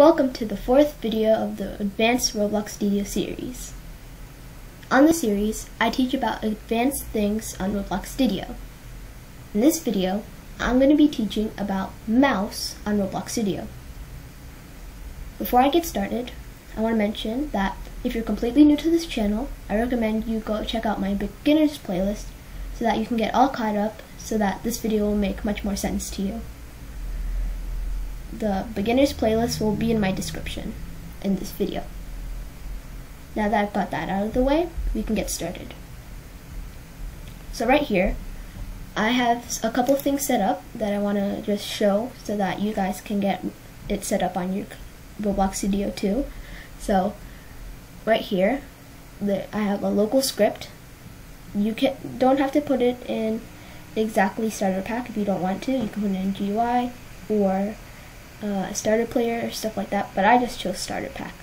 Welcome to the fourth video of the Advanced Roblox Studio series. On the series, I teach about advanced things on Roblox Studio. In this video, I'm going to be teaching about mouse on Roblox Studio. Before I get started, I want to mention that if you're completely new to this channel, I recommend you go check out my beginners playlist so that you can get all caught up so that this video will make much more sense to you. The beginners playlist will be in my description in this video. Now that I've got that out of the way, we can get started. So right here, I have a couple of things set up that I want to just show so that you guys can get it set up on your Roblox Studio too. So right here, I have a local script. You can don't have to put it in exactly starter pack if you don't want to. You can put it in GUI or uh, starter player or stuff like that, but I just chose starter pack.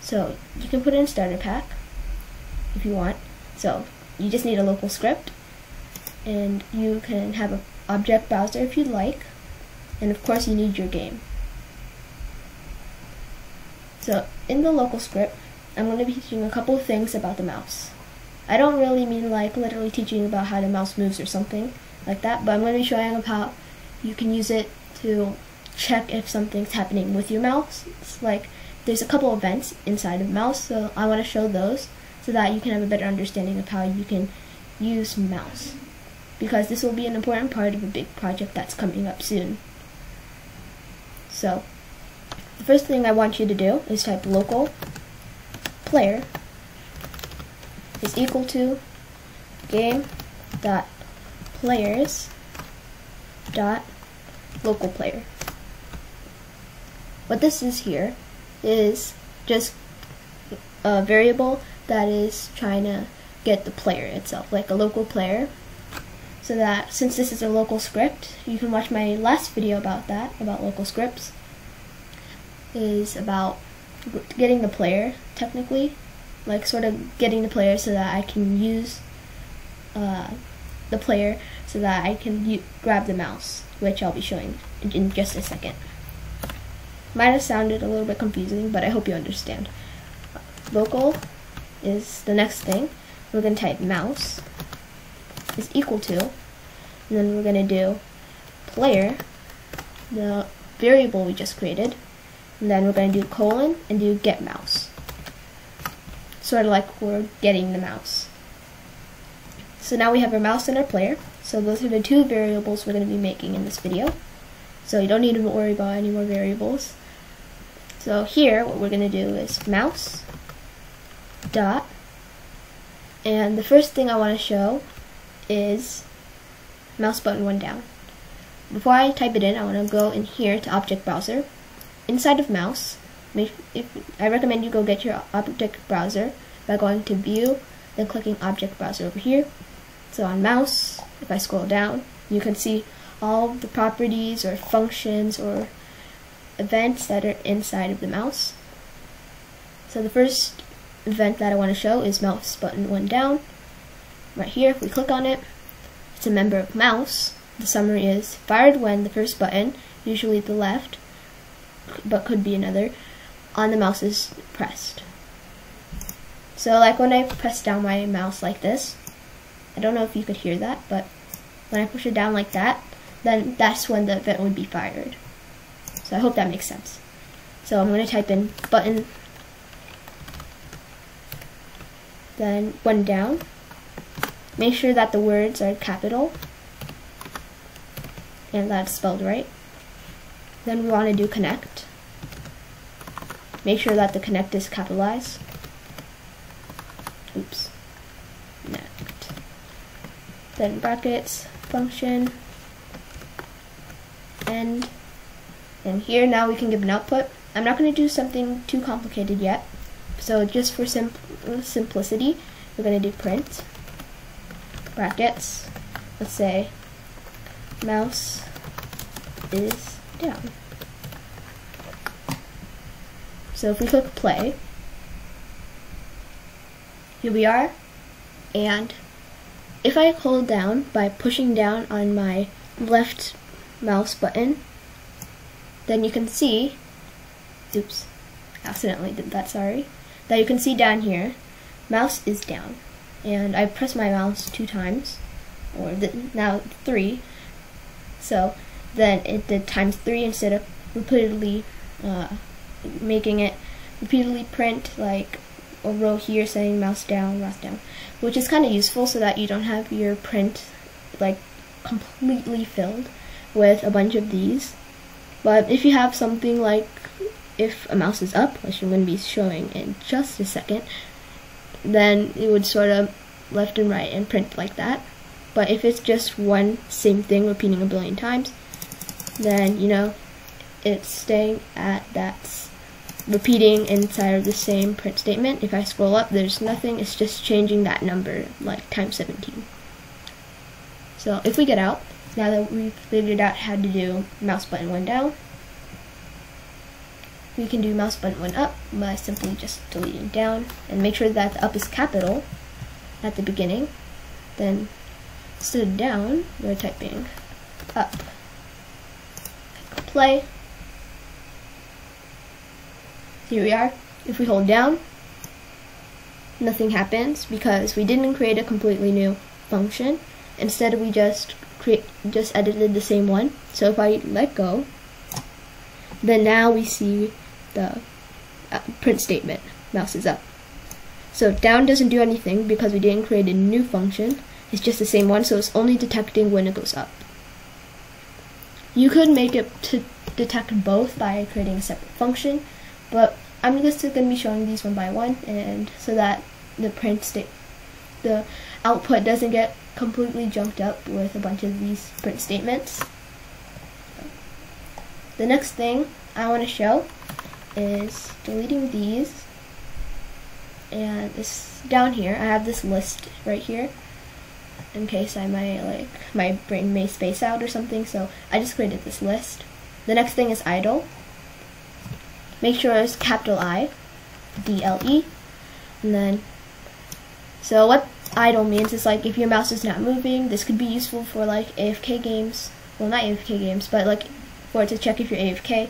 So you can put in starter pack if you want. So you just need a local script and you can have an object browser if you'd like and of course you need your game. So in the local script I'm going to be teaching a couple of things about the mouse. I don't really mean like literally teaching about how the mouse moves or something like that, but I'm going to be showing how you can use it to check if something's happening with your mouse. It's like there's a couple events inside of mouse, so I want to show those so that you can have a better understanding of how you can use mouse. Because this will be an important part of a big project that's coming up soon. So, the first thing I want you to do is type local player is equal to game dot players dot local player. What this is here is just a variable that is trying to get the player itself, like a local player. So that since this is a local script, you can watch my last video about that, about local scripts, is about getting the player, technically, like sort of getting the player so that I can use uh, the player so that I can grab the mouse, which I'll be showing in just a second. Might have sounded a little bit confusing, but I hope you understand. Local is the next thing. We're going to type mouse is equal to, and then we're going to do player, the variable we just created, and then we're going to do colon and do get mouse. Sort of like we're getting the mouse. So now we have our mouse and our player. So those are the two variables we're going to be making in this video. So you don't need to worry about any more variables. So here, what we're going to do is mouse dot, and the first thing I want to show is mouse button one down. Before I type it in, I want to go in here to Object Browser. Inside of mouse, if, I recommend you go get your Object Browser by going to View, then clicking Object Browser over here. So on mouse, if I scroll down, you can see all the properties or functions or events that are inside of the mouse. So the first event that I want to show is mouse button one down. Right here, if we click on it, it's a member of mouse. The summary is fired when the first button, usually the left, but could be another, on the mouse is pressed. So like when I press down my mouse like this, I don't know if you could hear that, but when I push it down like that, then that's when the event would be fired. So I hope that makes sense. So I'm going to type in button, then one down. Make sure that the words are capital and that's spelled right. Then we want to do connect. Make sure that the connect is capitalized. Oops. Connect. Then brackets, function, end, and here now we can give an output. I'm not going to do something too complicated yet. So just for sim simplicity, we're going to do print, brackets, let's say mouse is down. So if we click play, here we are, and if I hold down by pushing down on my left mouse button, then you can see oops, accidentally did that, sorry, that you can see down here, mouse is down. And I press my mouse two times, or now three, so then it did times three instead of repeatedly uh, making it repeatedly print like a row here saying mouse down, mouse down, which is kind of useful so that you don't have your print like completely filled with a bunch of these. But if you have something like if a mouse is up, which I'm going to be showing in just a second, then it would sort of left and right and print like that. But if it's just one same thing repeating a billion times, then, you know, it's staying at that repeating inside of the same print statement. If I scroll up, there's nothing. It's just changing that number, like times 17. So if we get out, now that we've figured out how to do mouse button one down, we can do mouse button one up by simply just deleting down and make sure that the up is capital at the beginning. Then instead of down, we're typing up. Play. Here we are. If we hold down, nothing happens because we didn't create a completely new function. Instead, we just create just edited the same one. So if I let go, then now we see the uh, print statement. Mouse is up. So down doesn't do anything because we didn't create a new function. It's just the same one, so it's only detecting when it goes up. You could make it to detect both by creating a separate function, but I'm just going to be showing these one by one, and so that the print state, the output doesn't get completely jumped up with a bunch of these print statements. The next thing I want to show is deleting these. And this down here I have this list right here in case I might like my brain may space out or something so I just created this list. The next thing is idle. Make sure it's capital I D L E. And then so what idle means. Is like if your mouse is not moving this could be useful for like AFK games. Well not AFK games but like for it to check if you're AFK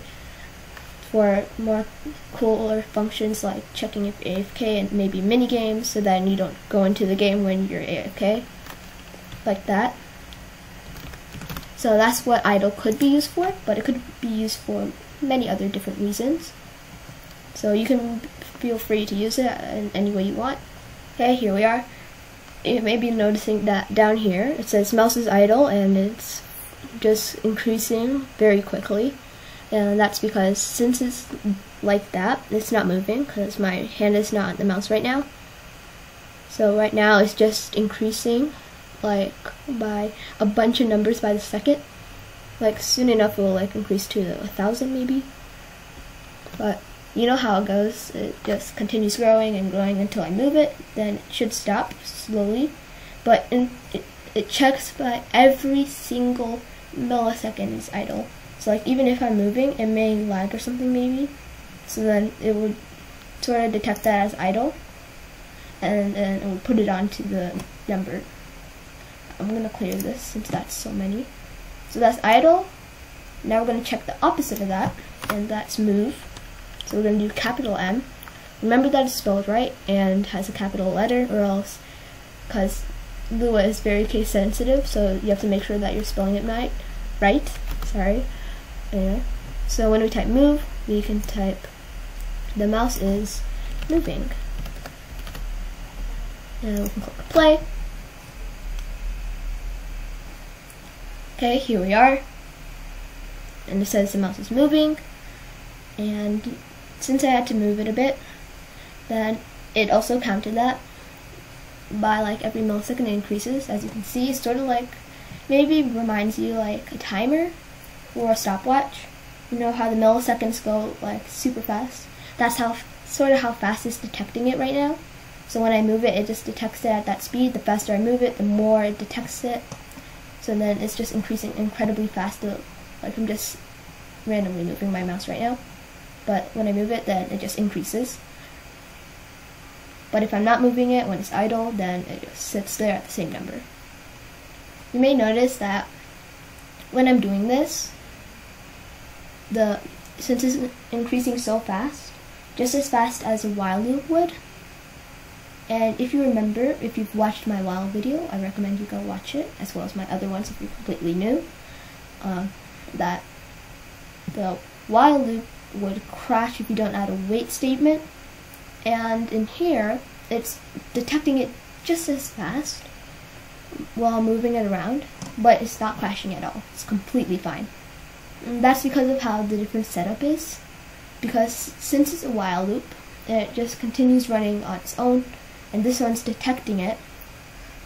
for more cooler functions like checking if AFK and maybe mini games so that you don't go into the game when you're AFK like that. So that's what idle could be used for but it could be used for many other different reasons. So you can feel free to use it in any way you want. Okay here we are you may be noticing that down here it says mouse is idle and it's just increasing very quickly and that's because since it's like that, it's not moving because my hand is not on the mouse right now. So right now it's just increasing like by a bunch of numbers by the second. Like soon enough it will like increase to a thousand maybe. But you know how it goes. It just continues growing and growing until I move it. Then it should stop slowly. But in, it, it checks by every single millisecond is idle. So like even if I'm moving, it may lag or something maybe. So then it would sort of detect that as idle, and then it would put it onto the number. I'm gonna clear this since that's so many. So that's idle. Now we're gonna check the opposite of that, and that's move. So we're gonna do capital M. Remember that it's spelled right and has a capital letter, or else, because Lua is very case sensitive, so you have to make sure that you're spelling it right. Right. Sorry Anyway. So when we type move, we can type the mouse is moving. And we can click play. Okay, here we are. And it says the mouse is moving. And since I had to move it a bit, then it also counted that by like every millisecond it increases. As you can see, it's sort of like, maybe reminds you like a timer or a stopwatch. You know how the milliseconds go like super fast? That's how sort of how fast it's detecting it right now. So when I move it, it just detects it at that speed. The faster I move it, the more it detects it. So then it's just increasing incredibly fast. Like I'm just randomly moving my mouse right now. But when I move it, then it just increases. But if I'm not moving it when it's idle, then it just sits there at the same number. You may notice that when I'm doing this, the since it's increasing so fast, just as fast as a while loop would. And if you remember, if you've watched my while video, I recommend you go watch it, as well as my other ones if you're completely new. Uh, that the while loop would crash if you don't add a wait statement. And in here, it's detecting it just as fast while moving it around, but it's not crashing at all. It's completely fine. And that's because of how the different setup is. Because since it's a while loop, it just continues running on its own, and this one's detecting it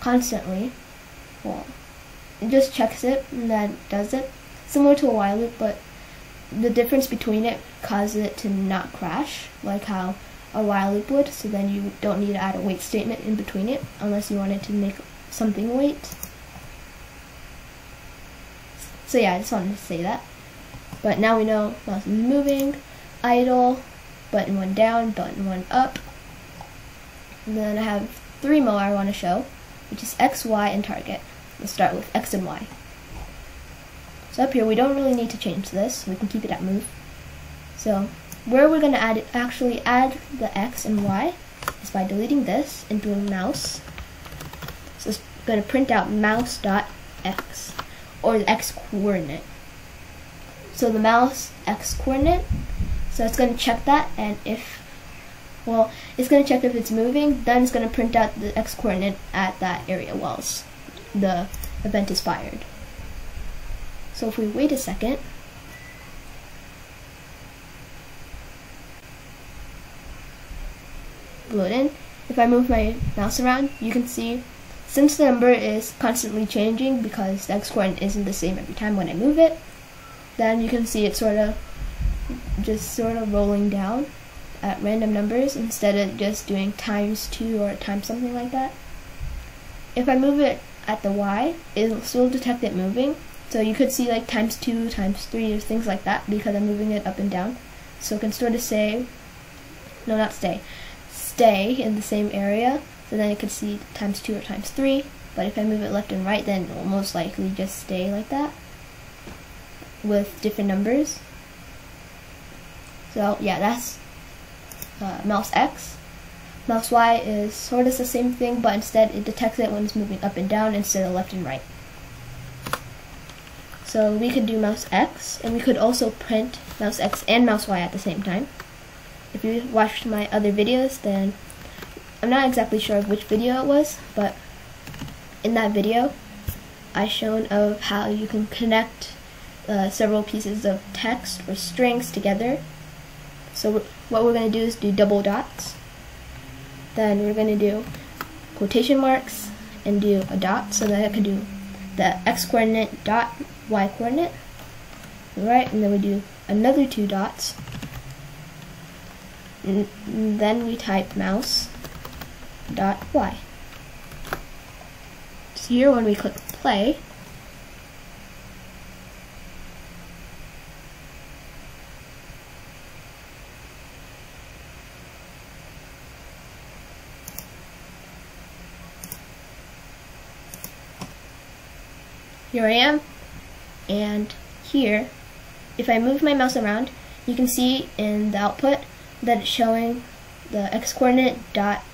constantly. Well, it just checks it and then does it. Similar to a while loop, but the difference between it causes it to not crash, like how a while loop would, so then you don't need to add a wait statement in between it, unless you wanted to make something wait. So yeah, I just wanted to say that. But now we know mouse is moving, idle, button one down, button one up. And then I have three more I want to show, which is X, Y, and target. Let's start with X and Y. Up here, we don't really need to change this. We can keep it at move. So where we're going to add actually add the X and Y is by deleting this and doing mouse. So it's going to print out mouse dot x or the X coordinate. So the mouse X coordinate, so it's going to check that and if, well, it's going to check if it's moving, then it's going to print out the X coordinate at that area whilst the event is fired. So if we wait a second, load in, if I move my mouse around, you can see since the number is constantly changing because the x coordinate isn't the same every time when I move it, then you can see it sort of just sort of rolling down at random numbers instead of just doing times 2 or times something like that. If I move it at the y, it'll still detect it moving, so you could see like times 2, times 3, or things like that because I'm moving it up and down. So it can sort of say, no not stay, stay in the same area. So then it could see times 2 or times 3. But if I move it left and right, then it will most likely just stay like that with different numbers. So yeah, that's uh, mouse X. Mouse Y is sort of the same thing, but instead it detects it when it's moving up and down instead of left and right. So we could do mouse X, and we could also print mouse X and mouse Y at the same time. If you watched my other videos, then I'm not exactly sure which video it was, but in that video, I shown of how you can connect uh, several pieces of text or strings together. So what we're going to do is do double dots. Then we're going to do quotation marks and do a dot so that I can do the x coordinate dot y coordinate. Right, and then we do another two dots. And then we type mouse dot y. So here when we click play, here I am and here if I move my mouse around you can see in the output that it's showing the x coordinate dot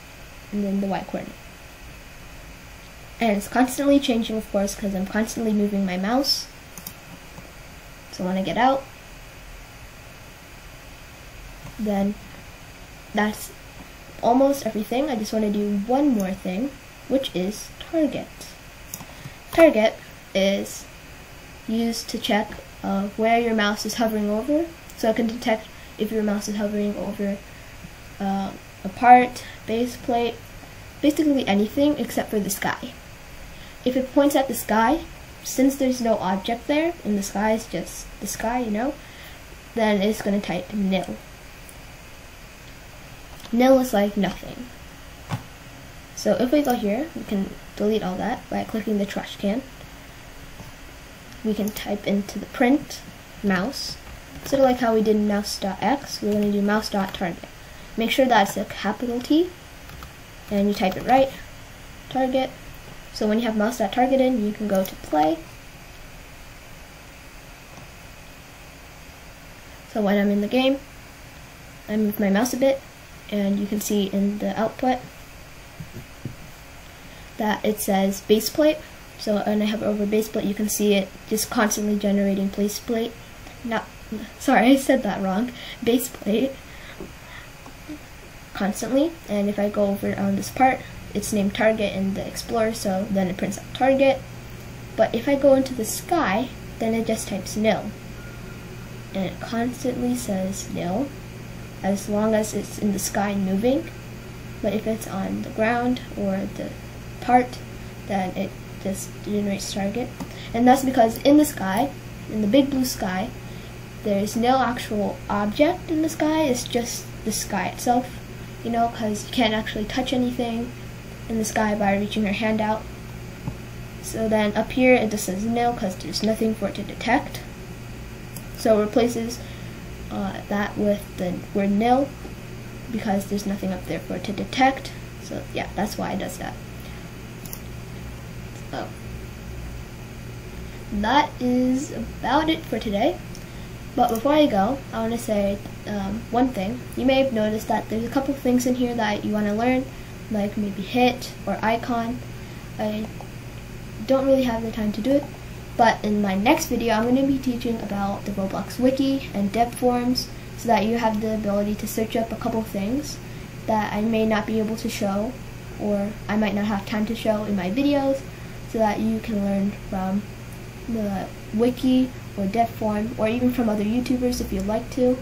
and then the y coordinate and it's constantly changing of course because I'm constantly moving my mouse. So when I get out then that's almost everything. I just want to do one more thing which is target. Target is used to check uh, where your mouse is hovering over. So it can detect if your mouse is hovering over uh, a part, base plate, basically anything except for the sky. If it points at the sky, since there's no object there, and the sky is just the sky, you know, then it's going to type nil. Nil is like nothing. So if we go here, we can delete all that by clicking the trash can we can type into the print mouse. Sort of like how we did mouse.x, we're going to do mouse.target. Make sure that's a capital T, and you type it right, target. So when you have mouse.target in, you can go to play. So when I'm in the game, I move my mouse a bit, and you can see in the output that it says base plate. So when I have over base plate, you can see it just constantly generating base plate. Not, sorry, I said that wrong. Base plate constantly. And if I go over on this part, it's named target in the Explorer, so then it prints out target. But if I go into the sky, then it just types nil. And it constantly says nil, as long as it's in the sky and moving. But if it's on the ground or the part, then it just generates target. And that's because in the sky, in the big blue sky, there's no actual object in the sky, it's just the sky itself, you know, because you can't actually touch anything in the sky by reaching your hand out. So then up here it just says nil because there's nothing for it to detect. So it replaces uh, that with the word nil because there's nothing up there for it to detect. So yeah, that's why it does that. So that is about it for today. But before I go, I want to say um, one thing. You may have noticed that there's a couple things in here that you want to learn, like maybe hit or icon. I don't really have the time to do it, but in my next video, I'm going to be teaching about the Roblox wiki and dev forums so that you have the ability to search up a couple things that I may not be able to show or I might not have time to show in my videos that you can learn from the wiki or dev forum or even from other YouTubers if you'd like to.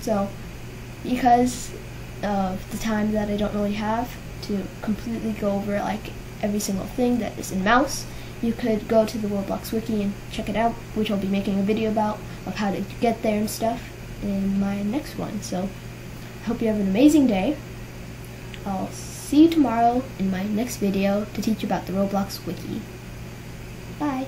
So because of the time that I don't really have to completely go over like every single thing that is in mouse, you could go to the Roblox wiki and check it out, which I'll be making a video about of how to get there and stuff in my next one. So I hope you have an amazing day. I'll see you tomorrow in my next video to teach you about the Roblox wiki. Bye.